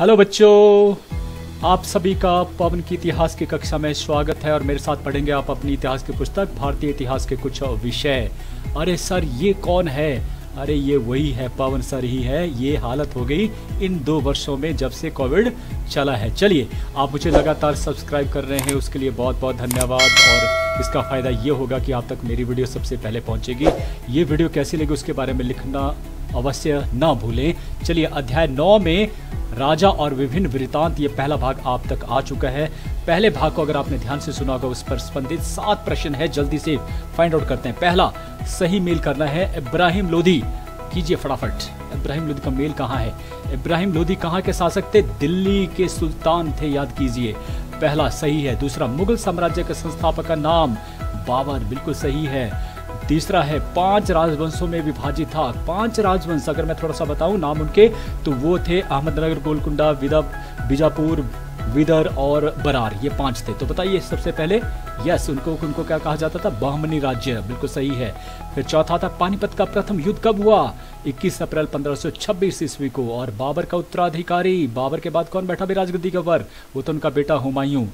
Hello बच्चों, आप सभी का पवन की इतिहास की कक्षा में स्वागत है और मेरे साथ पढ़ेंगे आप अपनी इतिहास की पुस्तक, भारतीय इतिहास के कुछ विषय। अरे सर, ये कौन है? अरे ये वही है, पवन सर ही है। ये हालत हो गई इन दो वर्षों में जब से कोविड चला है। चलिए, आप मुझे लगातार सब्सक्राइब कर रहे हैं, उसके लिए बहुत बहुत धन्यवाद। और इसका फ़ायदा ये होगा कि आप तक मेरी वीडियो सबसे पहले पहुंचेगी। ये वीडियो कैसी लगी उसके बारे में लिखना अवश्य ना भूलें। चलिए, अध्याय नौ में राजा और विभिन्न वृतांत ये पहला भाग आप तक आ चुका है। पहले भाग को अगर आपने ध्यान से सुना होगा, उस पर संबंधित सात प्रश्न है, जल्दी से फाइंड आउट करते हैं। पहला, सही मेल करना है इब्राहिम लोधी कीजिए फटाफट, इब्राहिम लोधी का मेल कहाँ है? इब्राहिम लोधी कहाँ के शासक थे दिल्ली के सुल्तान थे, याद कीजिए। पहला, सही है। दूसरा, मुगल साम्राज्य के संस्थापक का नाम, बाबर, बिल्कुल सही है। तीसरा है, पाँच राजवंशों में विभाजित था। पाँच राजवंश, अगर मैं थोड़ा सा बताऊँ नाम उनके तो वो थे अहमदनगर, गोलकुंडा विदब बीजापुर, विदर और बरार, ये पाँच थे। तो बताइए सबसे पहले, यस, उनको उनको क्या कहा जाता था? बहमनी राज्य, बिल्कुल सही है। फिर चौथा था, पानीपत का प्रथम युद्ध कब हुआ? 21 अप्रैल 1526 ईस्वी को। और बाबर का उत्तराधिकारी, बाबर के बाद कौन बैठा? भी राजगद्दी के ऊपर वो तो उनका बेटा हुमायूं।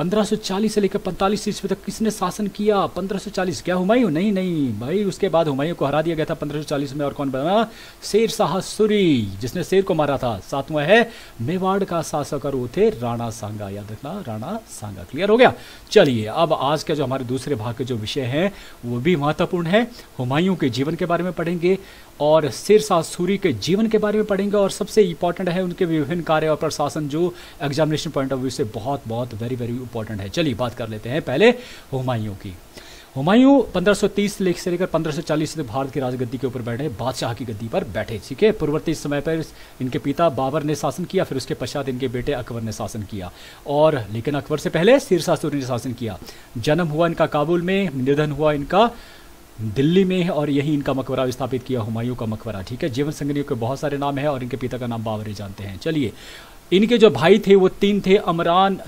1540 से लेकर 45 ईस्वी तक किसने शासन किया? 1540 क्या हुमायूं? नहीं नहीं। भाई, उसके बाद हुमायूं को हरा दिया गया था 1540 में और कौन बना? शेर शाह सूरी जिसने शेर को मारा था। सातवां है, मेवाड़ का शासक और वो थे राणा सांगा। याद रखना, राणा सांगा। क्लियर हो गया? चलिए, अब आज के जो हमारे दूसरे भाग के जो विषय हैं, वो भी महत्वपूर्ण है। हुमायूं के जीवन के बारे में पढ़ेंगे। और शाह सूरी के जीवन के बारे में पढ़ेंगे और सबसे इंपॉर्टेंट है उनके विभिन्न कार्य और प्रशासन जो एग्जामिनेशन पॉइंट ऑफ़ व्यू से बहुत बहुत वेरी वेरी इंपॉर्टेंट है। चलिए बात कर लेते हैं पहले हुमायूं की। हुमायूं 1530 से लेकर 1540 तक भारत की राजगद्दी के ऊपर बैठे, बादशाह की गद्दी पर बैठे, ठीक है? पूर्ववर्ती समय पर इनके पिता बाबर ने शासन किया, फिर उसके पश्चात इनके बेटे अकबर ने शासन किया। और लेकिन अकबर से पहले सिरसा सूरी ने शासन किया। जन्म हुआ इनका काबुल में, निधन हुआ इनका दिल्ली में है और यही इनका मकबरा स्थापित किया हुमायूं का मकबरा, ठीक है? जीवन संगनियों के बहुत सारे नाम है और इनके पिता का नाम बाबरी जानते हैं। चलिए, इनके जो भाई थे, वो तीन थे, अमरान,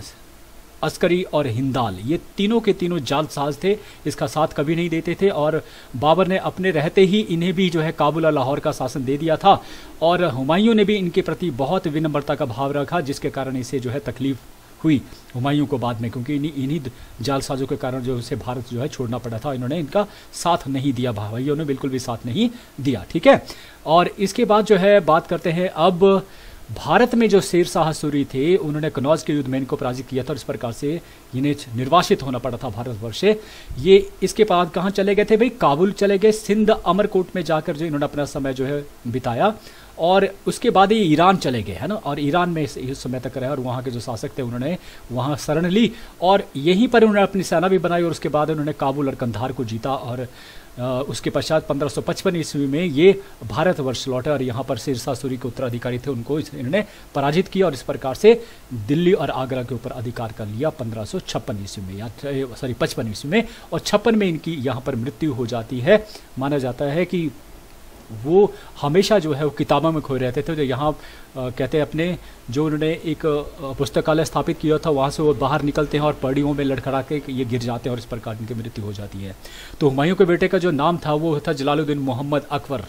अस्करी और हिंदाल। ये तीनों के तीनों जालसाज थे, इसका साथ कभी नहीं देते थे और बाबर ने अपने रहते ही इन्हें भी जो है काबुल लाहौर का शासन दे दिया था और हुमायूं ने भी इनके प्रति बहुत विनम्रता का भाव रखा, जिसके कारण इसे जो है तकलीफ़ हुई हुमायूं को बाद में, क्योंकि इन्हीं इन्हीं जालसाजों के कारण जो उसे भारत जो है छोड़ना पड़ा था। इन्होंने इनका साथ नहीं दिया भाइयों ने बिल्कुल भी साथ नहीं दिया, ठीक है? और इसके बाद जो है, बात करते हैं, अब भारत में जो शेर शाह सूरी थे, उन्होंने कनौज के युद्ध में इनको पराजित किया था और इस प्रकार से इन्हें निर्वासित होना पड़ा था भारतवर्ष से। ये इसके बाद कहाँ चले गए थे भाई? काबुल चले गए, सिंध अमरकोट में जाकर जो इन्होंने अपना समय जो है बिताया। और उसके बाद ये ईरान चले गए, है ना? और ईरान में इस समय तक रहे और वहाँ के जो शासक थे, उन्होंने वहाँ शरण ली और यहीं पर उन्होंने अपनी सेना भी बनाई और उसके बाद उन्होंने काबुल और कंधार को जीता और उसके पश्चात 1555 ईस्वी में ये भारतवर्ष लौटे और यहाँ पर सिरसा सूरी के उत्तराधिकारी थे, उनको इन्होंने पराजित किया और इस प्रकार से दिल्ली और आगरा के ऊपर अधिकार कर लिया पंद्रह ईस्वी में, या, सॉरी, पचपन ईस्वी में और छप्पन में इनकी यहाँ पर मृत्यु हो जाती है। माना जाता है कि वो हमेशा जो है वो किताबों में खोए रहते थे। जो यहाँ कहते हैं अपने जो उन्होंने एक पुस्तकालय स्थापित किया था, वहाँ से वो बाहर निकलते हैं और पड़ियों में लड़खड़ा के ये गिर जाते हैं और इस प्रकार इनकी मृत्यु हो जाती है। तो हुमायूं के बेटे का जो नाम था, वो था जलालुद्दीन मोहम्मद अकबर।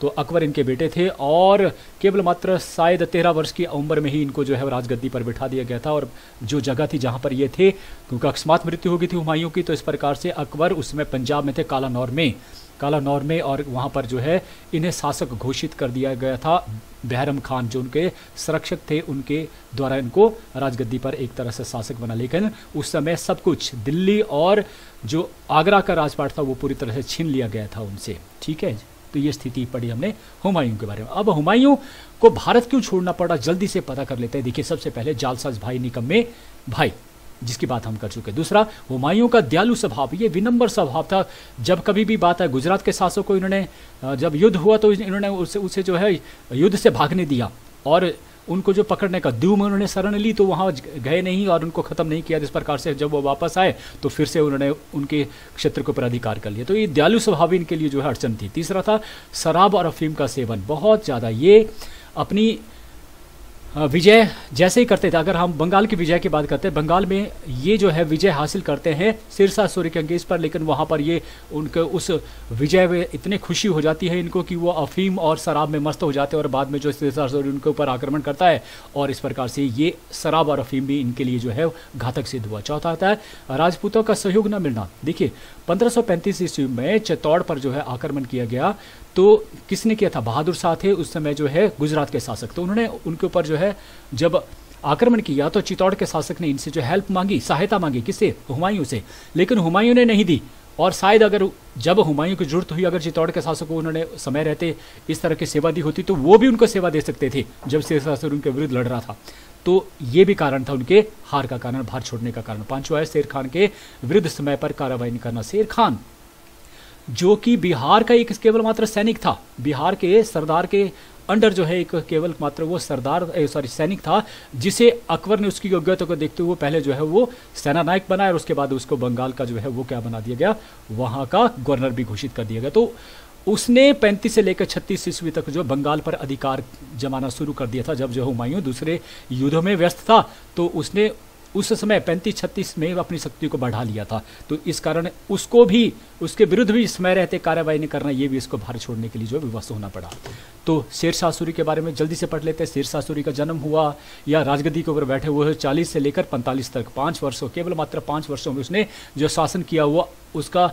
तो अकबर इनके बेटे थे और केवल मात्र शायद तेरह वर्ष की उम्र में ही इनको जो है राजगद्दी पर बिठा दिया गया था और जो जगह थी जहाँ पर ये थे क्योंकि अकस्मात मृत्यु हो गई थी हुमायूं की। तो इस प्रकार से अकबर उसमें पंजाब में थे, कालानौर में। कालानौर में और वहाँ पर जो है इन्हें शासक घोषित कर दिया गया था। बहरम खान जो उनके संरक्षक थे, उनके द्वारा इनको राजगद्दी पर एक तरह से शासक बना। लेकिन उस समय सब कुछ, दिल्ली और जो आगरा का राजपाट था, वो पूरी तरह से छीन लिया गया था उनसे। ठीक है? तो ये स्थिति पड़ी हमने हुमायूं के बारे में। अब हुमायूं को भारत क्यों छोड़ना पड़ा? जल्दी से पता कर लेते हैं। देखिए, सबसे पहले जालसाज भाई निकम्मे भाई। जिसकी बात हम कर चुके दूसरा हुमायूं का दयालु स्वभाव, ये विनम्र स्वभाव था। जब कभी भी बात है, गुजरात के शासकों को इन्होंने जब युद्ध हुआ तो इन्होंने उसे उसे जो है, युद्ध से भागने दिया। और उनको जो पकड़ने का द्यू में उन्होंने शरण ली तो वहाँ गए नहीं और उनको ख़त्म नहीं किया। जिस प्रकार से जब वो वापस आए तो फिर से उन्होंने उनके क्षेत्र के ऊपर अधिकार कर लिया। तो ये दयालु स्वभाव इनके लिए जो है अड़चन थी। तीसरा था, शराब और अफीम का सेवन। बहुत ज़्यादा ये अपनी विजय जैसे ही करते थे, अगर हम बंगाल की विजय की बात करते हैं, बंगाल में ये जो है विजय हासिल करते हैं सिरसा सूर्य के अंगेज पर लेकिन वहाँ पर ये उनके उस विजय में इतने खुशी हो जाती है इनको कि वो अफीम और शराब में मस्त हो जाते हैं और बाद में जो सिरसा सूर्य उनके ऊपर आक्रमण करता है और इस प्रकार से ये शराब और अफीम भी इनके लिए जो है घातक सिद्ध हुआ। चौथा आता है, राजपूतों का सहयोग न मिलना। देखिए, पंद्रह ईस्वी में चित्तौड़ पर जो है आक्रमण किया गया। तो किसने किया था? बहादुर शाह थे उस समय जो है गुजरात के शासक। तो उन्होंने उनके ऊपर जो है जब आक्रमण किया तो चित्तौड़ के शासक ने इनसे जो हेल्प मांगी, सहायता मांगी किससे? हुमायूं से। लेकिन हुमायूं ने नहीं दी। और शायद अगर जब हुमायूं की ज़रूरत हुई, अगर चित्तौड़ के शासक को उन्होंने समय रहते, इस तरह की सेवा दी होती तो वो भी उनको सेवा दे सकते थे, जब शेर शासक उनके विरुद्ध लड़ रहा था। तो ये भी कारण था उनके हार का कारण, भार छोड़ने का कारण। पांचवा है, शेर खान के विरुद्ध समय पर कार्रवाई नहीं करना। शेर खान जो कि बिहार का एक केवल मात्र सैनिक था। बिहार के सरदार के अंडर जो है एक केवल मात्र वो सरदार सॉरी सैनिक था, जिसे अकबर ने उसकी योग्यता को देखते हुए पहले जो है वो सेना नायक बनाया और उसके बाद उसको बंगाल का जो है वो क्या बना दिया गया, वहाँ का गवर्नर भी घोषित कर दिया गया। तो उसने 35 से लेकर 36 ईस्वी तक जो बंगाल पर अधिकार जमाना शुरू कर दिया था, जब जो हुमायूं दूसरे युद्धों में व्यस्त था तो उसने उस समय पैंतीस, छत्तीस में अपनी शक्ति को बढ़ा लिया था। तो इस कारण उसको भी, उसके विरुद्ध भी समय रहते कार्यवाही नहीं करना, ये भी इसको भारत छोड़ने के लिए जो विवश होना पड़ा। तो शेर सूरी के बारे में जल्दी से पढ़ लेते हैं। शेर सूरी का जन्म हुआ या राजगद्दी के ऊपर बैठे हुए चालीस से लेकर पैंतालीस तक। पाँच वर्षों, केवल मात्र पाँच वर्षों में उसने जो शासन किया हुआ, उसका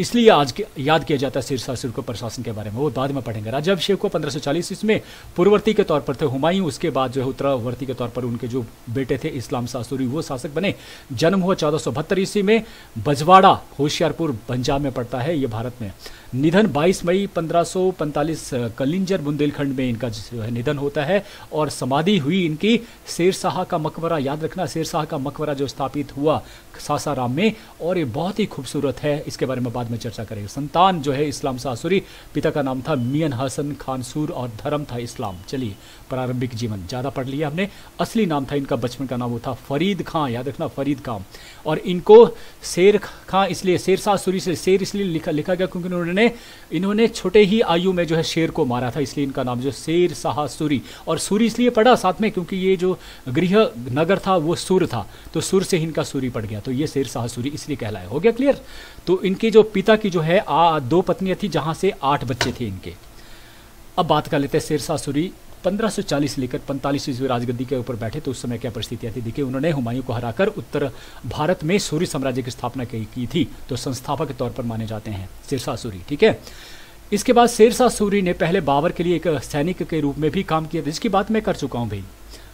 इसलिए आज के याद किया जाता है सिरसासुर को प्रशासन के बारे में। वो बाद में पढ़ेंगे। राजा अभिषेक को पंद्रह सौ चालीस इसमें पूर्ववर्ती के तौर पर थे हुमायूं। उसके बाद जो है उत्तरावर्ती के तौर पर उनके जो बेटे थे इस्लाम सासुरी, वो शासक बने। जन्म हुआ चौदह ईस्वी में बजवाड़ा होशियारपुर, पंजाब में पड़ता है ये भारत में। निधन 22 मई 1545 कलिंजर बुंदेलखंड में इनका जो है निधन होता है और समाधि हुई इनकी। शेरशाह का मकबरा, याद रखना शेरशाह का मकबरा जो स्थापित हुआ सासाराम में और ये बहुत ही खूबसूरत है। इसके बारे में बाद में चर्चा करेंगे। संतान जो है इस्लाम सासुरी, पिता का नाम था मियन हसन खानसूर और धर्म था इस्लाम। चलिए प्रारंभिक जीवन। ज़्यादा पढ़ लिया हमने। असली नाम था इनका बचपन का नाम वो था फरीद खां। याद रखना फरीद खां। और इनको शेर खां इसलिए शेर शाह सूरी से शेर इसलिए लिखा लिखा गया क्योंकि उन्होंने इन्होंने छोटे ही आयु में जो है शेर को मारा था इसलिए इनका नाम जो शेर शाह सूरी और सूरी इसलिए पड़ा साथ में क्योंकि ये जो गृह नगर था वो सुर था। तो सुर से ही इनका सूरी पड़ गया। तो ये शेर शाह सूरी इसलिए कहलाया। हो गया क्लियर? तो इनके जो पिता की जो है आ, दो पत्नियाँ थी जहाँ से आठ बच्चे थे इनके। अब बात कर लेते हैं शेर शाह सूरी 1540 लेकर पैंतालीस ईस्वी राजगद्दी के ऊपर बैठे तो उस समय क्या परिस्थितियाँ थी देखिए उन्होंने हुमायूं को हराकर उत्तर भारत में सूर्य साम्राज्य की स्थापना की थी तो संस्थापक के तौर पर माने जाते हैं शेरशाह सूरी, ठीक है? इसके बाद शेरशाह सूरी ने पहले बाबर के लिए एक सैनिक के रूप में भी काम किया था जिसकी बात मैं कर चुका हूँ भाई।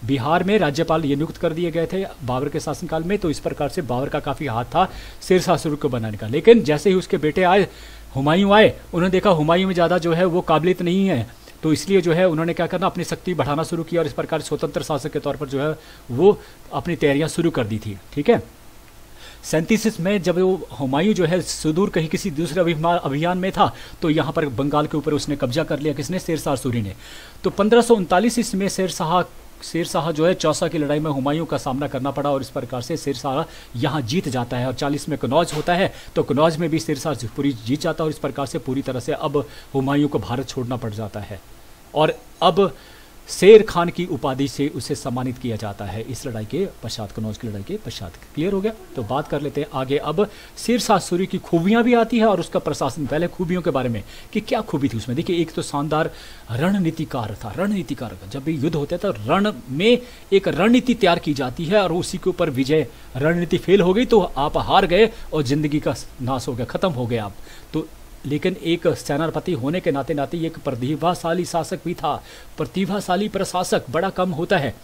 बिहार में राज्यपाल ये नियुक्त कर दिए गए थे बाबर के शासनकाल में तो इस प्रकार से बाबर का काफ़ी हाथ था शेरशाह सूरी को बनाने का। लेकिन जैसे ही उसके बेटे आए, हुमायूं आए, उन्होंने देखा हुमायूं में ज़्यादा जो है वो काबिलियत नहीं है। तो इसलिए जो है उन्होंने क्या करना, अपनी शक्ति बढ़ाना शुरू किया और इस प्रकार स्वतंत्र शासक के तौर पर जो है वो अपनी तैयारियाँ शुरू कर दी थी, ठीक है? सैंतीसिस में जब वो हुमायूं जो है सुदूर कहीं किसी दूसरे अभियान में था तो यहाँ पर बंगाल के ऊपर उसने कब्जा कर लिया किसने? शेरशाह सूरी ने। तो पंद्रह ईस्वी में शेरशाह शेर शाह जो है चौसा की लड़ाई में हुमायूं का सामना करना पड़ा और इस प्रकार से शेर शाह यहाँ जीत जाता है और चालीस में कनौज होता है तो कनौज में भी शेर शाह पूरी जीत जाता है और इस प्रकार से पूरी तरह से अब हुमायूं को भारत छोड़ना पड़ जाता है। और अब शेर खान की उपाधि से उसे सम्मानित किया जाता है। इस लड़ाई के पश्चात कनौज की लड़ाई के पश्चात क्लियर हो गया। तो बात कर लेते हैं आगे। अब शेर शाह सूरी की खूबियाँ भी आती है और उसका प्रशासन पहले खूबियों के बारे में कि क्या खूबी थी उसमें। देखिए, एक तो शानदार रणनीतिकार था, रणनीतिकार जब भी युद्ध होता है तो रण में एक रणनीति तैयार की जाती है और उसी के ऊपर विजय, रणनीति फेल हो गई तो आप हार गए और ज़िंदगी का नाश हो गया, खत्म हो गए आप। तो लेकिन एक सेनापति होने के नाते नाते एक प्रतिभाशाली शासक भी था। प्रतिभाशाली प्रशासक बड़ा कम होता है।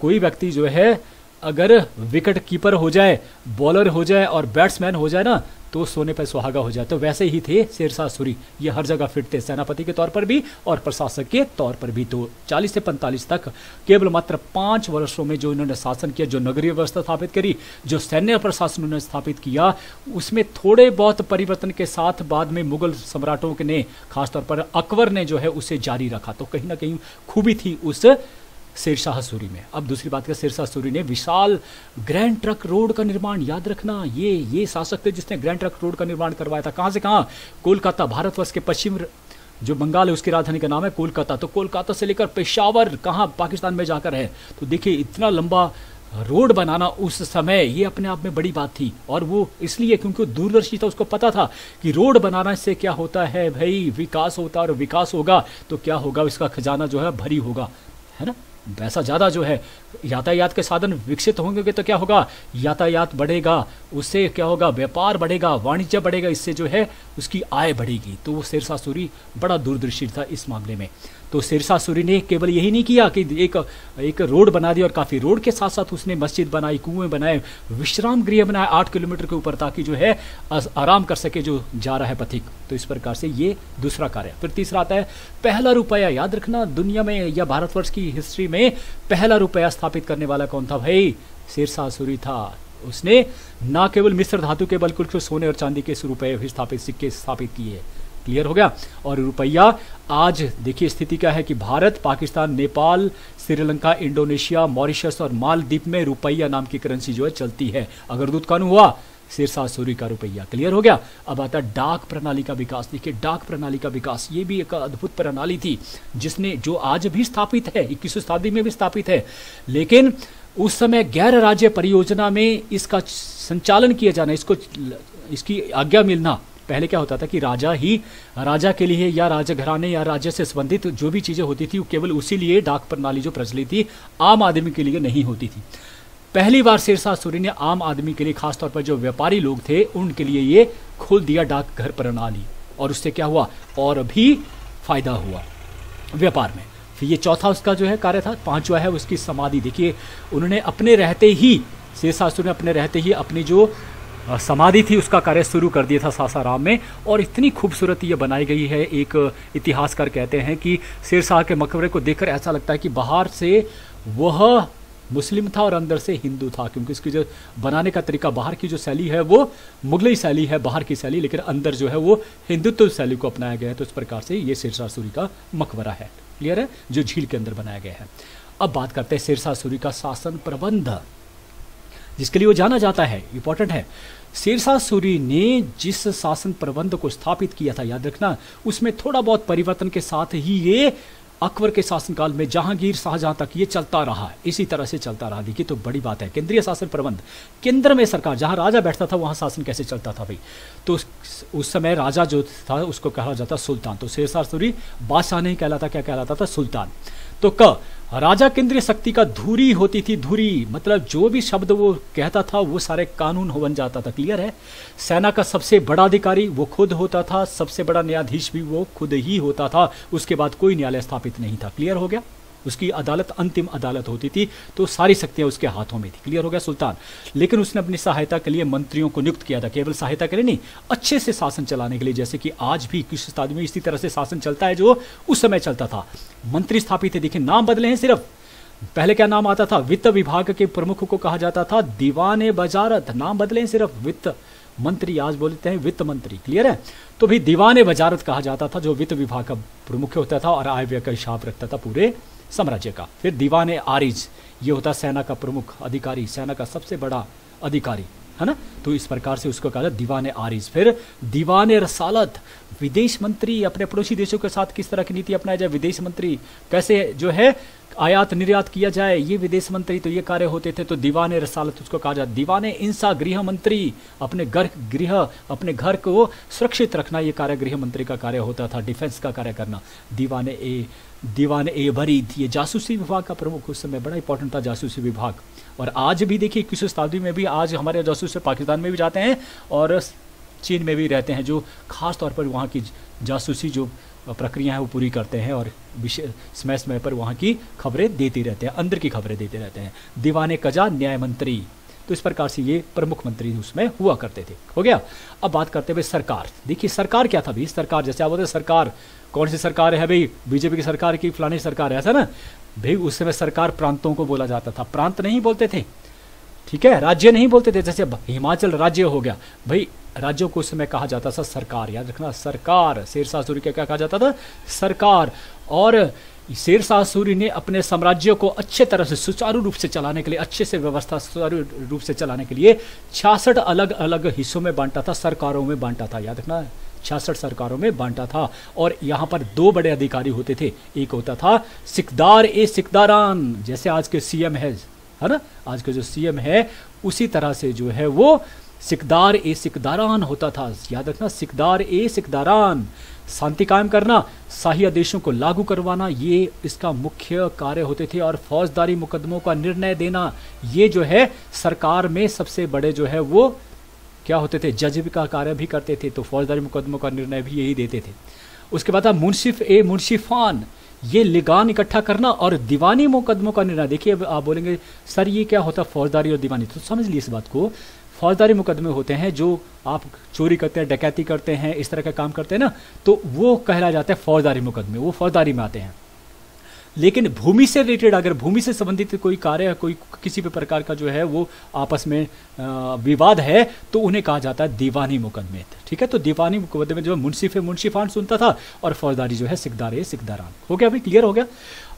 कोई व्यक्ति जो है, अगर विकेट कीपर हो जाए, बॉलर हो जाए और बैट्समैन हो जाए ना तो सोने पर सुहागा हो जाए तो वैसे ही थे शेरशाह सूरी। ये हर जगह फिट थे सेनापति के तौर पर भी और प्रशासक के तौर पर भी। तो 40 से 45 तक केवल मात्र पाँच वर्षों में जो इन्होंने शासन किया, जो नगरीय व्यवस्था स्थापित करी, जो सैन्य प्रशासन उन्होंने स्थापित किया, उसमें थोड़े बहुत परिवर्तन के साथ बाद में मुगल सम्राटों ने, खासतौर पर अकबर ने जो है उसे जारी रखा। तो कहीं ना कहीं खूबी थी उस शेरशाह सूरी में। अब दूसरी बात का शेरशाह सूरी ने विशाल ग्रैंड ट्रक रोड का निर्माण याद रखना। ये ये शासक थे जिसने ग्रैंड ट्रक रोड का निर्माण करवाया था। कहाँ से कहाँ? कोलकाता, भारतवर्ष के पश्चिम जो बंगाल है, उसकी राजधानी का नाम है कोलकाता। तो कोलकाता से लेकर पेशावर कहाँ पाकिस्तान में जाकर है? तो देखिए, इतना लंबा रोड बनाना उस समय, ये अपने आप में बड़ी बात थी। और वो इसलिए क्योंकि दूरदर्शी था, उसको पता था कि रोड बनाना से क्या होता है भाई, विकास होता और विकास होगा तो क्या होगा? इसका खजाना जो है, भरी होगा। है ना? पैसा ज़्यादा जो है यातायात के साधन विकसित होंगे तो क्या होगा? यातायात बढ़ेगा, उससे क्या होगा? व्यापार बढ़ेगा, वाणिज्य बढ़ेगा, इससे जो है उसकी आय बढ़ेगी। तो वो शेरशाह सूरी बड़ा दूरदर्शी था इस मामले में। तो सिरसा सूरी ने केवल यही नहीं किया कि एक एक रोड बना दी और काफ़ी रोड के साथ साथ उसने मस्जिद बनाई, कुएँ बनाए, विश्राम गृह बनाए आठ किलोमीटर के ऊपर ताकि जो है आराम कर सके जो जा रहा है पथिक। तो इस प्रकार से ये दूसरा कार्य फिर तीसरा आता है, पहला रुपया। याद रखना, दुनिया में या भारतवर्ष की हिस्ट्री में पहला रुपया स्थापित करने वाला कौन था भाई? सिरसा सूरी था। उसने ना केवल मिश्र धातु के, बल्कि सोने और चांदी के रुपये भी स्थापित, सिक्के स्थापित किए। क्लियर हो गया। और रुपया, आज देखिए स्थिति क्या है कि भारत, पाकिस्तान, नेपाल, श्रीलंका, इंडोनेशिया, मॉरिशस और मालदीप में रुपया नाम की करेंसी जो है चलती है। अगर दूध कानून हुआ, सिरसा सूरी का रुपया। क्लियर हो गया? अब आता डाक प्रणाली का विकास। देखिए, डाक प्रणाली का विकास, ये भी एक अद्भुत प्रणाली थी, जिसने, जो आज भी स्थापित है, इक्कीसवीं शताब्दी में भी स्थापित है, लेकिन उस समय गैर राज्य परियोजना में इसका संचालन किया जाना, इसको इसकी आज्ञा मिलना पहले क्या होता था कि राजा ही राजा के लिए या राजा घराने या राज्य से संबंधित जो भी चीज़ें होती थी, वो केवल उसी लिए डाक प्रणाली जो प्रचलित थी, आम आदमी के लिए नहीं होती थी। पहली बार शेरशाह सूरी ने आम आदमी के लिए, खासतौर पर जो व्यापारी लोग थे, उनके लिए ये खोल दिया डाक घर प्रणाली। और उससे क्या हुआ? और भी फ़ायदा हुआ व्यापार में। फिर ये चौथा उसका जो है कार्य था, पांचवा है उसकी समाधि। देखिए, उन्होंने अपने रहते ही, शेरशाह ने अपने रहते ही अपनी जो समाधि थी, उसका कार्य शुरू कर दिया था सासाराम में, और इतनी खूबसूरत ये बनाई गई है एक इतिहासकार कहते हैं कि शेरशाह के मकबरे को देखकर ऐसा लगता है कि बाहर से वह मुस्लिम था और अंदर से हिंदू था, क्योंकि इसकी जो बनाने का तरीका, बाहर की जो शैली है, वो मुगलई शैली है, बाहर की शैली, लेकिन अंदर जो है वो हिंदुत्व शैली को अपनाया गया है तो इस प्रकार से ये शेरशाह सूरी का मकबरा है। क्लियर है? जो झील के अंदर बनाया गया है। अब बात करते हैं शेरशाह सूरी का शासन प्रबंध, जिसके लिए वो जाना जाता है इंपॉर्टेंट है। शेरशाह सूरी ने जिस शासन प्रबंध को स्थापित किया था, याद रखना, उसमें थोड़ा बहुत परिवर्तन के साथ ही ये अकबर के शासनकाल में जहांगीर शाहजहां तक ये चलता रहा, इसी तरह से चलता रहा। देखिए तो बड़ी बात है, केंद्रीय शासन प्रबंध, केंद्र में सरकार, जहाँ राजा बैठता था, वहाँ शासन कैसे चलता था भाई? तो उस समय राजा जो था, उसको कहा जाता सुल्तान। तो शेरशाह सूरी बादशाह नहीं कहलाता, क्या कहलाता था? सुल्तान। तो क राजा केंद्रीय शक्ति का धूरी होती थी धुरी। मतलब जो भी शब्द वो कहता था, वो सारे कानून हो बन जाता था। क्लियर है? सेना का सबसे बड़ा अधिकारी वो खुद होता था, सबसे बड़ा न्यायाधीश भी वो खुद ही होता था। उसके बाद कोई न्यायालय स्थापित नहीं था। क्लियर हो गया? उसकी अदालत, अंतिम अदालत होती थी तो सारी शक्तियाँ उसके हाथों में थी। क्लियर हो गया, सुल्तान? लेकिन उसने अपनी सहायता के लिए मंत्रियों को नियुक्त किया था। केवल सहायता के लिए नहीं, अच्छे से शासन चलाने के लिए, जैसे कि आज भी किस शताब्दी में इसी तरह से शासन चलता है जो उस समय चलता था। मंत्री स्थापित थे, देखिए, नाम बदले हैं सिर्फ़। पहले क्या नाम आता था? वित्त विभाग के प्रमुख को कहा जाता था, दीवाने बजारत। नाम बदले हैं सिर्फ़, वित्त मंत्री आज बोलते हैं, वित्त मंत्री। क्लियर है? तो भी दीवान वजारत कहा जाता था, जो वित्त विभाग का प्रमुख होता था और आय व्यय का हिसाब रखता था पूरे साम्राज्य का। फिर दीवान आरिज ये होता सेना का प्रमुख अधिकारी, सेना का सबसे बड़ा अधिकारी, है ना? तो इस प्रकार से उसको कहा जाता दीवान आरिज। फिर दीवान रसालत, विदेश मंत्री अपने पड़ोसी देशों के साथ किस तरह की नीति अपनाया जाए? विदेश मंत्री कैसे जो है, आयात निर्यात किया जाए? ये विदेश मंत्री तो ये कार्य होते थे तो दीवान रसालत उसको कहा जाता दीवान इंसा गृह मंत्री, अपने घर गृह, अपने घर को सुरक्षित रखना, ये कार्य गृह मंत्री का कार्य होता था, डिफेंस का कार्य करना। दीवान ए दीवान ए भरीद ये जासूसी विभाग का प्रमुख, उस समय बड़ा इंपॉर्टेंट था जासूसी विभाग। और आज भी देखिए, इक्कीसवीं शताब्दी में भी, आज हमारे जासूस पाकिस्तान में भी जाते हैं और चीन में भी रहते हैं, जो खास तौर पर वहाँ की जासूसी जो प्रक्रिया है, वो पूरी करते हैं और विशेष समय समय पर वहाँ की खबरें देते रहते हैं, अंदर की खबरें देते रहते हैं। दीवान कजा न्याय मंत्री। तो इस प्रकार से ये प्रमुख मंत्री उसमें हुआ करते थे। हो गया? अब बात करते हुए सरकार। देखिए सरकार क्या था भाई? सरकार, जैसे आप बोलते सरकार कौन सी सरकार है भाई? बीजेपी की सरकार की फलानी सरकार है, ऐसा ना? भाई, उस समय सरकार प्रांतों को बोला जाता था। प्रांत नहीं बोलते थे। ठीक है? राज्य नहीं बोलते थे। जैसे हिमाचल राज्य हो गया। भाई, राज्यों को उस समय कहा जाता था सरकार। याद रखना, सरकार। शेरशाह सूरी क्या कहा जाता था? सरकार। और शेरशाह सूरी ने अपने साम्राज्य को अच्छे तरह से, सुचारू रूप से चलाने के लिए, अच्छे से व्यवस्था, सुचारू रूप से चलाने के लिए छियासठ अलग अलग हिस्सों में बांटा था, सरकारों में बांटा था। याद रखना छियासठ सरकारों में बांटा था और यहाँ पर दो बड़े अधिकारी होते थे। एक होता था सिकदार ए सिकदारान, जैसे आज के सीएम है है ना? आज के जो सीएम है, उसी तरह से जो है वो सिकदार ए सिकदारान होता था। याद रखना, सिकदार ए सिकदारान। शांति कायम करना, शाही आदेशों को लागू करवाना, ये इसका मुख्य कार्य होते थे और फौजदारी मुकदमों का निर्णय देना, ये जो है सरकार में सबसे बड़े जो है वो क्या होते थे? जज का कार्य भी करते थे तो फौजदारी मुकदमों का निर्णय भी यही देते थे। उसके बाद मुंशिफ ए मुंशिफान, ये लिगान इकट्ठा करना और दीवानी मुकदमों का निर्णय। देखिए, अब आप बोलेंगे, सर, ये क्या होता फौजदारी और दीवानी। तो समझ लीजिए इस बात को। फौजदारी मुकदमे होते हैं जो आप चोरी करते हैं, डकैती करते हैं, इस तरह का काम करते हैं ना तो वो कहला जाता है फौजदारी मुकदमे, वो फौजदारी में आते हैं। लेकिन भूमि से रिलेटेड अगर भूमि से संबंधित कोई कार्य कोई किसी भी प्रकार का जो है वो आपस में विवाद है तो उन्हें कहा जाता है दीवानी मुकदमे ठीक है? तो दीवानी मुकदमे जो मुंसिफ मुंशिफान सुनता था और फौजदारी जो है सिकदार है सिकदारान। हो गया भाई? क्लियर हो गया?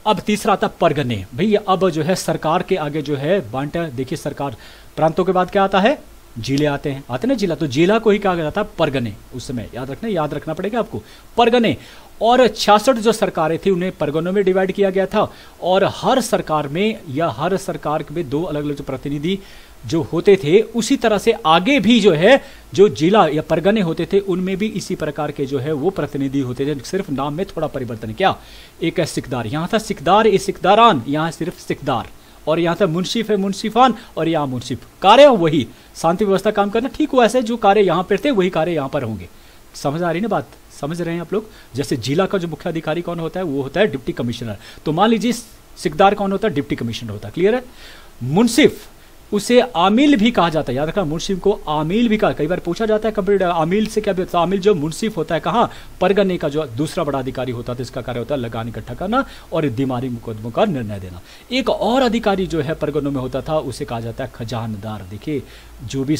अब तीसरा आता परगने। भाई, अब जो है सरकार के आगे जो है बांटा। देखिए सरकार प्रांतों के बाद क्या आता है? ज़िले आते हैं। आते ना जिला? तो जिला को ही कहा जाता है परगने। उस समय याद रखना याद रखना पड़ेगा आपको। परगने। और छियासठ जो सरकारें थी, उन्हें परगनों में डिवाइड किया गया था। और हर सरकार में या हर सरकार में दो अलग अलग जो प्रतिनिधि जो होते थे, उसी तरह से आगे भी जो है, जो जिला या परगने होते थे, उनमें भी इसी प्रकार के जो है, वो प्रतिनिधि होते थे सिर्फ़ नाम में थोड़ा परिवर्तन क्या। एक है सिकदार, यहाँ था सिकदार ए सिकदारान, यहाँ सिर्फ़ सिकदार। और यहाँ था मुंशिफ है मुंशिफान, और यहाँ मुंशिफ। कार्य वही, शांति व्यवस्था काम करना, ठीक वो ऐसे जो कार्य यहाँ पर थे, वही कार्य यहाँ पर होंगे। समझ आ रही ना बात? समझ रहे हैं आप लोग? जैसे जिला का जो मुख्य अधिकारी कौन होता है, वो होता है डिप्टी कमिश्नर। तो मान लीजिए, सिकदार कौन होता है? डिप्टी कमिश्नर होता है। क्लियर है? मुंसिफ उसे आमिल भी कहा जाता है। याद रखना मुंसिफ को आमिल भी कहा, कई बार पूछा जाता है कंप्लीट आमिल से क्या होता है? आमिल जो मुंसिफ होता है, कहाँ? परगने का जो दूसरा बड़ा अधिकारी होता है इसका कार्य होता है लगान, इकट्ठा करना और दिमागी मुकदमों का निर्णय देना। एक और अधिकारी जो है, परगनों में होता था, उसे कहा जाता है खजानदार। देखिए, जो भी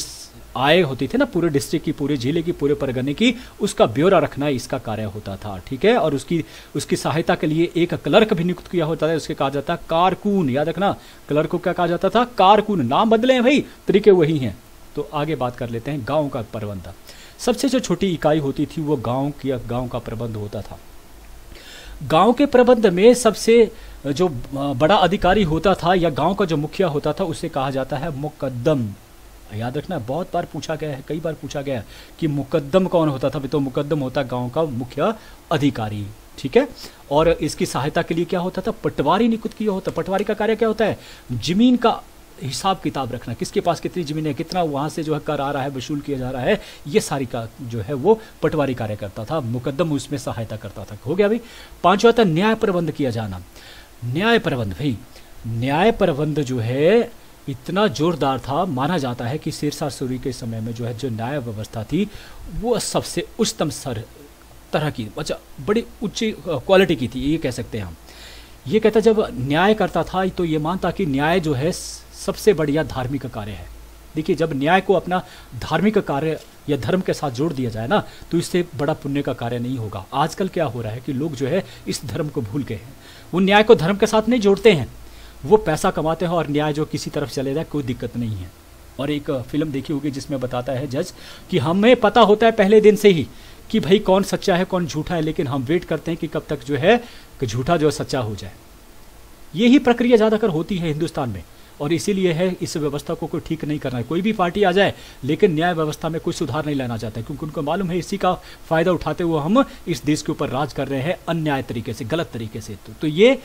आय होती थी ना पूरे डिस्ट्रिक्ट की, पूरे ज़िले की, पूरे परगने की, उसका ब्यौरा रखना इसका कार्य होता था, ठीक है? और उसकी उसकी सहायता के लिए एक क्लर्क भी नियुक्त किया होता था, उसके कहा जाता कारकून, याद रखना? क्लर्क को क्या कहा जाता था? कारकून, नाम बदले हैं भाई, तरीके वही हैं। तो आगे बात कर लेते हैं, गाँव का प्रबंध। सबसे जो छोटी इकाई होती थी, वो गाँव की, गाँव का प्रबंध होता था। गाँव के प्रबंध में सबसे जो बड़ा अधिकारी होता था या गाँव का जो मुखिया होता था, उसे कहा जाता है मुकद्दम। याद रखना, बहुत बार पूछा गया है, कई बार पूछा गया है कि मुकद्दम कौन होता था तो मुकद्दम होता गाँव का मुख्य अधिकारी, ठीक है? और इसकी सहायता के लिए क्या होता था? पटवारी नियुक्त किया होता, पटवारी का कार्य क्या होता है? ज़मीन का हिसाब किताब रखना, किसके पास कितनी ज़मीन है, कितना वहाँ से जो है कर आ रहा है, वसूल किया जा रहा है, ये सारी का जो है वो पटवारी कार्य करता था मुकदम उसमें सहायता करता था। हो गया भाई? पांचवा था, न्याय प्रबंध किया जाना। न्याय प्रबंध, भाई, न्याय प्रबंध जो है इतना जोरदार था, माना जाता है कि शेरशाह सूरी के समय में जो है, जो न्याय व्यवस्था थी, वो सबसे उच्चतम स्तर, तरह की अच्छा बड़ी उच्च क्वालिटी की थी, ये कह सकते हैं हम। ये कहता, जब न्याय करता था तो ये मानता कि न्याय जो है, सबसे बढ़िया धार्मिक कार्य है। देखिए, जब न्याय को अपना धार्मिक कार्य या धर्म के साथ जोड़ दिया जाए ना तो इससे बड़ा पुण्य का कार्य नहीं होगा। आजकल क्या हो रहा है कि लोग जो है, इस धर्म को भूल गए हैं। वो न्याय को धर्म के साथ नहीं जोड़ते हैं। वो पैसा कमाते हैं और न्याय जो किसी तरफ़ चले जाए कोई दिक्कत नहीं है। और एक फ़िल्म देखी होगी जिसमें बताता है जज कि हमें पता होता है पहले दिन से ही कि भाई कौन सच्चा है कौन झूठा है लेकिन हम वेट करते हैं कि कब तक जो है कि झूठा जो है सच्चा हो जाए। यही प्रक्रिया ज़्यादातर होती है हिंदुस्तान में और इसीलिए है इस व्यवस्था को कोई ठीक नहीं करना है। कोई भी पार्टी आ जाए लेकिन न्याय व्यवस्था में कोई सुधार नहीं लाना चाहता क्योंकि उनको मालूम है इसी का फ़ायदा उठाते हुए हम इस देश के ऊपर राज कर रहे हैं अन्याय तरीके से गलत तरीके से। तो, तो ये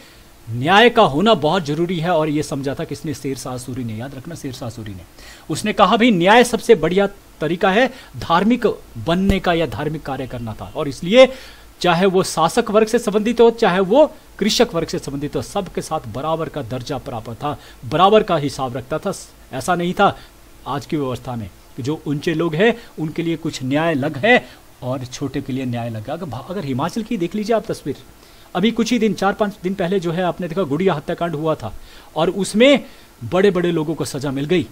न्याय का होना बहुत ज़रूरी है और यह समझा था किसने, शेर शाह सूरी ने, याद रखना शेर शाह सूरी ने। उसने कहा भी, न्याय सबसे बढ़िया तरीका है धार्मिक बनने का या धार्मिक कार्य करना था। और इसलिए चाहे वो शासक वर्ग से संबंधित हो, चाहे वो कृषक वर्ग से संबंधित हो, सबके साथ बराबर का दर्जा प्राप्त था, बराबर का हिसाब रखता था। ऐसा नहीं था आज की व्यवस्था में जो ऊँचे लोग हैं, उनके लिए कुछ न्याय लग है और छोटे के लिए न्याय लगा अगर हिमाचल की देख लीजिए आप तस्वीर अभी कुछ ही दिन, चार पाँच दिन पहले जो है आपने देखा गुड़िया हत्याकांड हुआ था और उसमें बड़े बड़े लोगों को सजा मिल गई।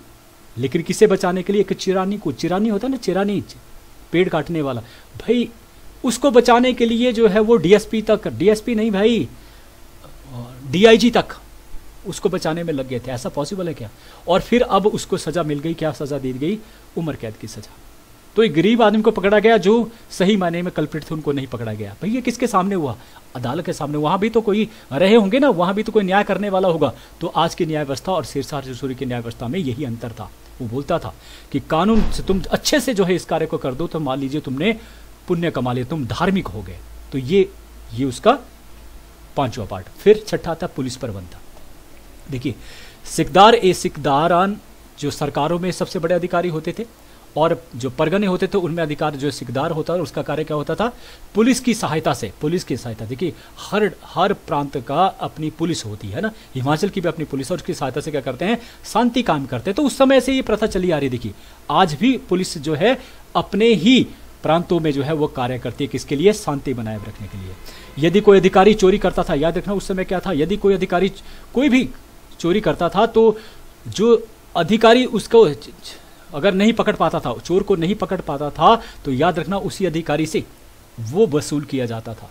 लेकिन किसे बचाने के लिए? एक चिरानी को। चिरानी होता ना, चिरानी, पेड़ काटने वाला। भाई, उसको बचाने के लिए जो है वो डीएसपी तक, डीएसपी नहीं भाई, डीआईजी तक उसको बचाने में लग गए थे। ऐसा पॉसिबल है क्या? और फिर अब उसको सजा मिल गई। क्या सजा दी गई? उम्र कैद की सजा। तो एक गरीब आदमी को पकड़ा गया जो सही मायने में कल्प्रिट थे, उनको नहीं पकड़ा गया। भैया किसके सामने हुआ? अदालत के सामने। वहाँ भी तो कोई रहे होंगे ना, वहाँ भी तो कोई न्याय करने वाला होगा। तो आज की न्याय व्यवस्था और शेरशाह सूरी की न्याय व्यवस्था में यही अंतर था। वो बोलता था कि कानून से तुम अच्छे से जो है इस कार्य को कर दो तो मान लीजिए तुमने पुण्य कमा लिया, तुम धार्मिक हो गए। तो ये ये उसका पांचवा पार्ट फिर छठा था पुलिस प्रबंध। देखिए, सिकदार ए सिकदारान जो सरकारों में सबसे बड़े अधिकारी होते थे और जो परगने होते थे, उनमें अधिकार जो सिकदार होता है उसका कार्य क्या होता था? पुलिस की सहायता से, पुलिस की सहायता। देखिए, हर हर प्रांत का अपनी पुलिस होती है ना? हिमाचल की भी अपनी पुलिस और उसकी सहायता से क्या करते हैं? शांति काम करते हैं। तो उस समय से ये प्रथा चली आ रही देखिए, आज भी पुलिस जो है, अपने ही प्रांतों में जो है, वो कार्य करती है किसके लिए? शांति बनाए रखने के लिए। यदि कोई अधिकारी चोरी करता था, याद रखना उस समय क्या था? यदि कोई अधिकारी, कोई भी चोरी करता था तो जो अधिकारी उसको अगर नहीं पकड़ पाता था, चोर को नहीं पकड़ पाता था तो याद रखना उसी अधिकारी से वो वसूल किया जाता था।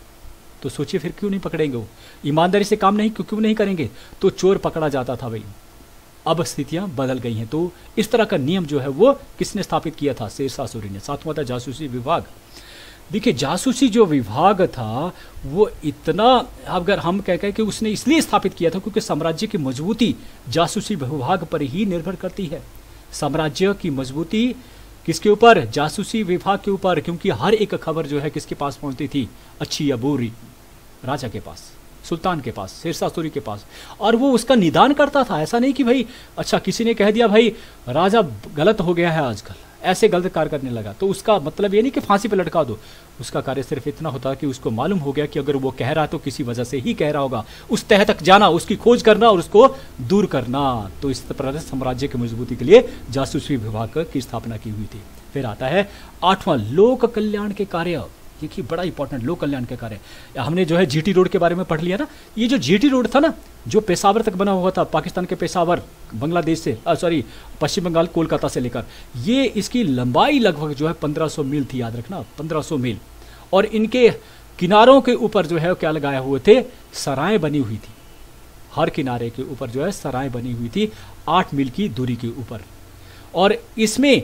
तो सोचिए फिर क्यों नहीं पकड़ेंगे वो? ईमानदारी से काम नहीं, क्यों क्यों नहीं करेंगे? तो चोर पकड़ा जाता था भाई। अब स्थितियाँ बदल गई हैं। तो इस तरह का नियम जो है वो किसने स्थापित किया था? शेरशाह सूरी ने। सातवां था जासूसी विभाग। देखिए, जासूसी जो विभाग था, वो इतना, अगर हम कह कहें कि उसने इसलिए स्थापित किया था क्योंकि साम्राज्य की मजबूती जासूसी विभाग पर ही निर्भर करती है। साम्राज्य की मजबूती किसके ऊपर? जासूसी विभाग के ऊपर, क्योंकि हर एक खबर जो है किसके पास पहुँचती थी? अच्छी या बुरी? राजा के पास, सुल्तान के पास, शेरशाह सूरी के पास। और वो उसका निदान करता था, ऐसा नहीं कि भाई अच्छा किसी ने कह दिया, भाई, राजा गलत हो गया है आजकल। ऐसे गलत कार्य करने लगा। तो उसका मतलब ये नहीं कि फांसी पर लटका दो। उसका कार्य सिर्फ़ इतना होता कि उसको मालूम हो गया कि अगर वो कह रहा तो किसी वजह से ही कह रहा होगा। उस तह तक जाना, उसकी खोज करना और उसको दूर करना। तो इस तरह साम्राज्य की मजबूती के लिए जासूसी विभाग की स्थापना की हुई थी। फिर आता है आठवां लोक कल्याण के कार्य। देखिए बड़ा इंपॉर्टेंट लोक कल्याण के कार्य। हमने जो है जीटी रोड के बारे में पढ़ लिया ना, ये जो जीटी रोड था ना, जो पेशावर तक बना हुआ था, पाकिस्तान के पेशावर, बांग्लादेश से सॉरी पश्चिम बंगाल, कोलकाता से लेकर, ये इसकी लंबाई लगभग जो है 1500 मील थी, याद रखना 1500 मील। और इनके किनारों के ऊपर जो है क्या लगाए हुए थे? सराय बनी हुई थी। हर किनारे के ऊपर जो है सराय बनी हुई थी, आठ मील की दूरी के ऊपर। और इसमें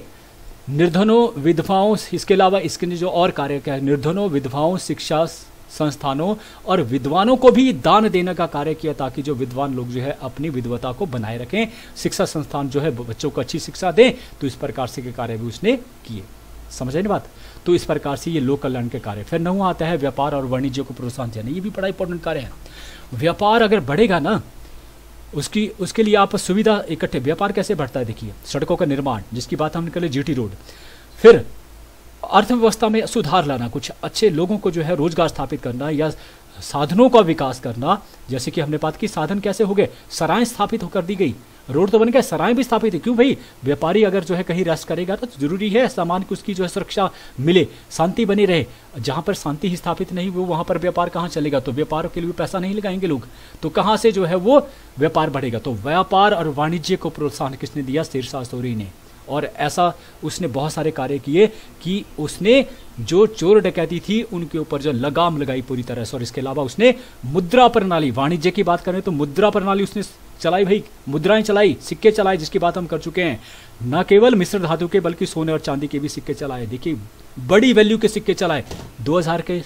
निर्धनों विधवाओं, इसके अलावा इसके जो और कार्य क्या है, निर्धनों विधवाओं, शिक्षा संस्थानों और विद्वानों को भी दान देने का कार्य किया ताकि जो विद्वान लोग जो है अपनी विद्वता को बनाए रखें, शिक्षा संस्थान जो है बच्चों को अच्छी शिक्षा दें तो इस प्रकार से के कार्य भी उसने किए। समझ नहीं बात? तो इस प्रकार से ये लोक कल्याण के कार्य। फिर नहुआ आता है, व्यापार और वाणिज्य को प्रोत्साहन देना, ये भी बड़ा इंपॉर्टेंट कार्य है। व्यापार अगर बढ़ेगा ना उसकी, उसके लिए आप सुविधा इकट्ठे, व्यापार कैसे बढ़ता है देखिए, सड़कों का निर्माण, जिसकी बात हमने कर ली, जीटी रोड। फिर अर्थव्यवस्था में सुधार लाना, कुछ अच्छे लोगों को जो है रोज़गार स्थापित करना या साधनों का विकास करना, जैसे कि हमने बात की, साधन कैसे हो गए सराय स्थापित होकर दी गई। रोड तो बन गया सराय भी स्थापित है। क्यों भाई? व्यापारी अगर जो है कहीं रेस्ट करेगा तो ज़रूरी है सामान की उसकी जो है सुरक्षा मिले, शांति बनी रहे। जहाँ पर शांति ही स्थापित नहीं हुई, वहाँ पर व्यापार कहाँ चलेगा? तो व्यापार के लिए पैसा नहीं लगाएँगे लोग। तो कहाँ से जो है वो व्यापार बढ़ेगा? तो व्यापार और वाणिज्य को प्रोत्साहन किसने दिया? शेरशाह सूरी ने। और ऐसा उसने बहुत सारे कार्य किए कि उसने जो चोर डकैती थी, उनके ऊपर जो लगाम लगाई पूरी तरह से। और इसके अलावा उसने मुद्रा प्रणाली, वाणिज्य की बात करें तो मुद्रा प्रणाली उसने चलाई भाई, मुद्राएँ चलाई, सिक्के चलाए जिसकी बात हम कर चुके हैं। न केवल मिश्र धातु के, बल्कि सोने और चांदी के भी सिक्के चलाए। देखिए, बड़ी वैल्यू के सिक्के चलाए। 2000 के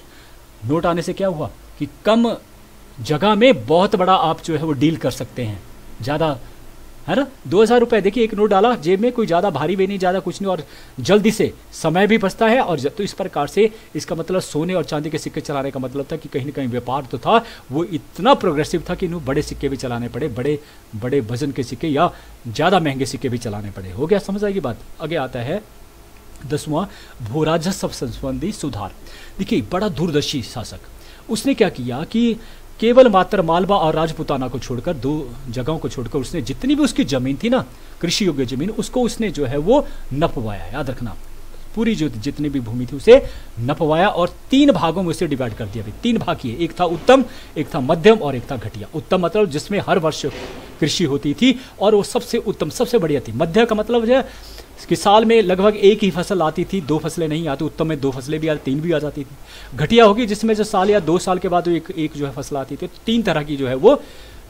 नोट आने से क्या हुआ कि कम जगह में बहुत बड़ा आप जो है वो डील कर सकते हैं। ज़्यादा है ना? दो हज़ार रुपये देखिए, एक नोट डाला, जेब में कोई ज़्यादा भारी भी नहीं, ज़्यादा कुछ नहीं, और जल्दी से समय भी बचता है, और तो इस प्रकार से इसका मतलब सोने और चांदी के सिक्के चलाने का मतलब था कि कहीं ना कहीं व्यापार तो था, वो इतना प्रोग्रेसिव था कि इन्हों बड़े सिक्के भी चलाने पड़े, बड़े बड़े वज़न के सिक्के या ज़्यादा महँगे सिक्के भी चलाने पड़े। हो गया, समझ आएगी बात? आगे आता है, दसवां भू राजस्व संबंधी सुधार। देखिए, बड़ा दूरदर्शी शासक। उसने क्या किया कि केवल मात्र मालवा और राजपुताना को छोड़कर, दो जगहों को छोड़कर उसने जितनी भी उसकी ज़मीन थी ना, कृषि योग्य ज़मीन, उसको उसने जो है वो नपवाया याद रखना। पूरी जो जितनी भी भूमि थी उसे नपवाया और तीन भागों में उसे डिवाइड कर दिया। तीन भाग किए एक था उत्तम, एक था मध्यम और एक था घटिया। उत्तम मतलब जिसमें हर वर्ष कृषि होती थी और वो सबसे उत्तम, सबसे बढ़िया थी। मध्य का मतलब जो कि साल में लगभग एक ही फ़सल आती थी, दो फ़सलें नहीं आती, उत्तम में दो फ़सलें भी आती तीन भी आ जाती थी। घटिया होगी जिसमें जो साल या दो साल के बाद एक एक जो है फ़सल आती थी तो तीन तरह की जो है वो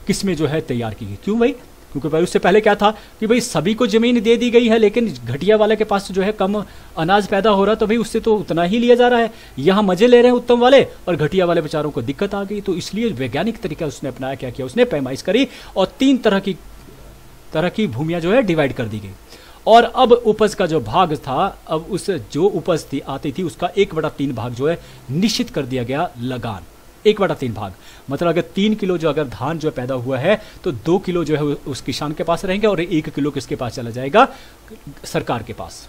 किस्में जो है तैयार की गई। क्यों भाई? क्योंकि भाई उससे पहले क्या था कि भाई सभी को ज़मीन दे दी गई है, लेकिन घटिया वाले के पास जो है कम अनाज पैदा हो रहा तो भाई उससे तो उतना ही लिया जा रहा है। यहाँ मज़े ले रहे हैं उत्तम वाले, और घटिया वाले बेचारों को दिक्कत आ गई तो इसलिए वैज्ञानिक तरीका उसने अपनाया, क्या किया, उसने पैमाइश करी, और तीन तरह की तरह की भूमियाँ जो है डिवाइड कर दी गई। और अब उपज का जो भाग था, अब उस जो उपज थी, आती थी, उसका एक बड़ा तीन भाग जो है निश्चित कर दिया गया, लगान। एक बटा तीन भाग। मतलब अगर तीन किलो जो अगर धान जो पैदा हुआ है तो दो किलो जो है उस किसान के पास रहेंगे और एक किलो किसके पास चला जाएगा? सरकार के पास।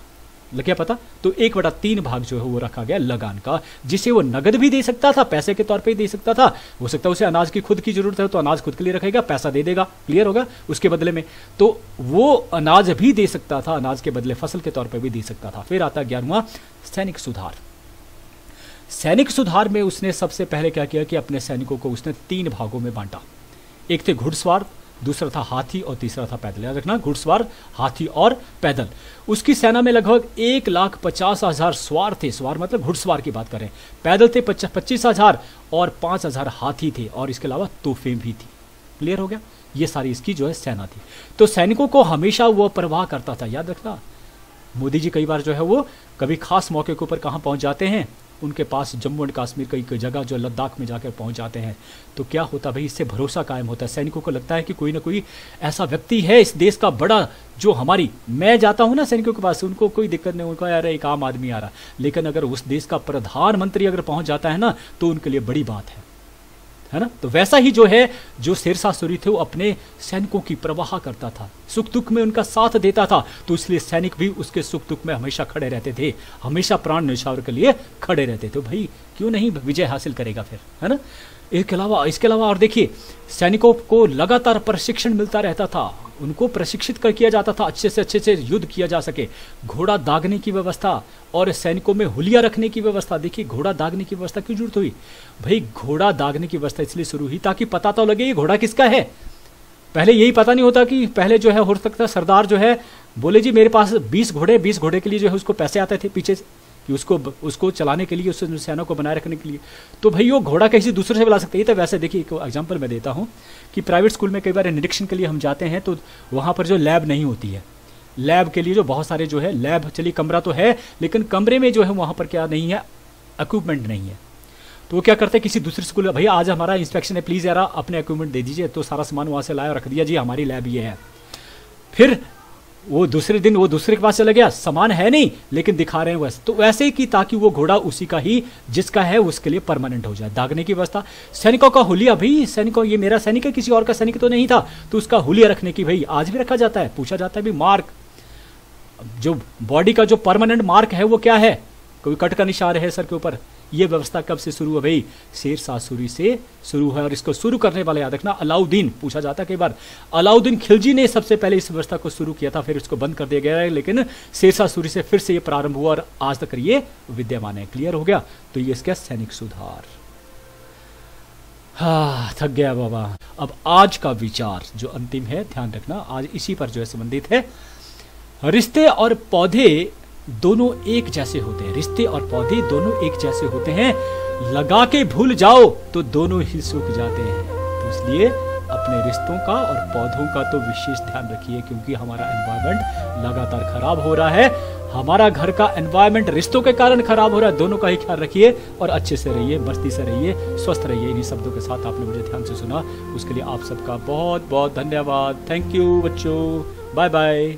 लग गया पता? तो एक बटा तीन भाग जो है वो रखा गया लगान का, जिसे वो नगद भी दे सकता था, पैसे के तौर पे ही दे सकता था। हो सकता है उसे अनाज की खुद की ज़रूरत है तो अनाज खुद के लिए रखेगा, पैसा दे देगा। क्लियर होगा? उसके बदले में। तो वो अनाज भी दे सकता था, अनाज के बदले फ़सल के तौर पर भी दे सकता था। फिर आता ग्यारहवा, सैनिक सुधार। सैनिक सुधार में उसने सबसे पहले क्या किया कि अपने सैनिकों को उसने तीन भागों में बांटा। एक थे घुड़सवार, दूसरा था हाथी और तीसरा था पैदल। याद रखना, घुड़सवार, हाथी और पैदल। उसकी सेना में लगभग एक लाख पचास हज़ार स्वार थे। स्वार मतलब घुड़सवार की बात करें। पैदल थे पच्चीस हज़ार और पाँच हज़ार हाथी थे और इसके अलावा तोहफे भी थी। क्लियर हो गया? ये सारी इसकी जो है सेना थी। तो सैनिकों को हमेशा वह परवाह करता था। याद रखना, मोदी जी कई बार जो है वो कभी खास मौके के ऊपर कहाँ पहुँच जाते हैं? उनके पास जम्मू एंड कश्मीर कई कई जगह जो लद्दाख में जाकर पहुँच जाते हैं। तो क्या होता भाई, इससे भरोसा कायम होता है? सैनिकों को लगता है कि कोई ना कोई ऐसा व्यक्ति है इस देश का बड़ा, जो हमारी, मैं जाता हूँ ना सैनिकों के पास, उनको कोई दिक्कत नहीं, उनका यार एक आम आदमी आ रहा। लेकिन अगर उस देश का प्रधानमंत्री अगर पहुँच जाता है ना तो उनके लिए बड़ी बात है। है ना? तो वैसा ही जो है, जो शेरशाह सूरी थे, वो अपने सैनिकों की प्रवाह करता था। सुख दुख में उनका साथ देता था तो इसलिए सैनिक भी उसके सुख दुख में हमेशा खड़े रहते थे। हमेशा प्राण निशावर के लिए खड़े रहते थे। भाई, क्यों नहीं विजय हासिल करेगा फिर, है ना? इसके अलावा इसके अलावा और देखिए, सैनिकों को लगातार प्रशिक्षण मिलता रहता था। उनको प्रशिक्षित कर किया जाता था, अच्छे से अच्छे से युद्ध किया जा सके। घोड़ा दागने की व्यवस्था और सैनिकों में हुलिया रखने की व्यवस्था। देखिए, घोड़ा दागने की व्यवस्था क्यों ज़रूरत हुई? भाई, घोड़ा दागने की व्यवस्था इसलिए शुरू हुई ताकि पता तो लगे ये घोड़ा किसका है। पहले यही पता नहीं होता कि पहले जो है, हो सकता सरदार जो है, बोले जी मेरे पास बीस घोड़े बीस घोड़े के लिए जो है उसको पैसे आते थे पीछे कि उसको उसको चलाने के लिए, उस सेना को बनाए रखने के लिए। तो भाई वो घोड़ा किसी दूसरे से बुला सकते हैं? तो वैसे देखिए, एक एग्ज़ाम्पल मैं देता हूँ कि प्राइवेट स्कूल में कई बार निरीक्षण के लिए हम जाते हैं तो वहाँ पर जो लैब नहीं होती है। लैब के लिए जो बहुत सारे जो है लैब चलिए कमरा तो है, लेकिन कमरे में जो है वहाँ पर क्या नहीं है इक्विपमेंट नहीं है। तो वो क्या करते हैं, किसी दूसरे स्कूल में, भैया, आज हमारा इंस्पेक्शन है प्लीज़ यार, अपने इक्विपमेंट दे दीजिए तो सारा सामान वहाँ से लाया, रख दिया, जी, हमारी लैब ये है। फिर वो दूसरे दिन वो दूसरे के पास चला गया। सामान है नहीं, लेकिन दिखा रहे हैं वैसे। तो वैसे ही कि ताकि वो घोड़ा उसी का ही, जिसका है, उसके लिए परमानेंट हो जाए। दागने की व्यवस्था। सैनिकों का हुलिया भाई सैनिकों, ये मेरा सैनिक है, किसी और का सैनिक तो नहीं था। तो उसका हुलिया रखने की भाई आज भी रखा जाता है। पूछा जाता है भाई मार्क। जो बॉडी का जो परमानेंट मार्क है, वो क्या है? कोई कट का निशान है सर के ऊपर? ये व्यवस्था कब से शुरू हुआ भाई शेर सासुरी से शुरू है और इसको शुरू करने वाले, याद रखना, अलाउद्दीन, पूछा जाता है कई बार। अलाउद्दीन खिलजी ने सबसे पहले इस व्यवस्था को शुरू किया था, फिर इसको बंद कर दिया गया है, लेकिन शेर सासुरी से फिर से ये प्रारंभ हुआ और आज तक ये विद्यमान है। क्लियर हो गया? तो ये इसका सैनिक सुधार। हाँ थक गया बाबा। अब आज का विचार जो अंतिम है, ध्यान रखना, आज इसी पर जो है संबंधित है। रिश्ते और पौधे दोनों एक जैसे होते हैं। रिश्ते और पौधे दोनों एक जैसे होते हैं। लगा के भूल जाओ तो दोनों ही सूख जाते हैं। तो इसलिए अपने रिश्तों का और पौधों का तो विशेष ध्यान रखिए, क्योंकि हमारा एनवायरमेंट लगातार खराब हो रहा है। हमारा घर का एनवायरमेंट रिश्तों के कारण खराब हो रहा है। दोनों का ही ख्याल रखिए और अच्छे से रहिए, मस्ती से रहिए, स्वस्थ रहिए। इन्हीं शब्दों के साथ आपने मुझे ध्यान से सुना। उसके लिए आप सबका बहुत बहुत धन्यवाद। थैंक यू बच्चों। Bye bye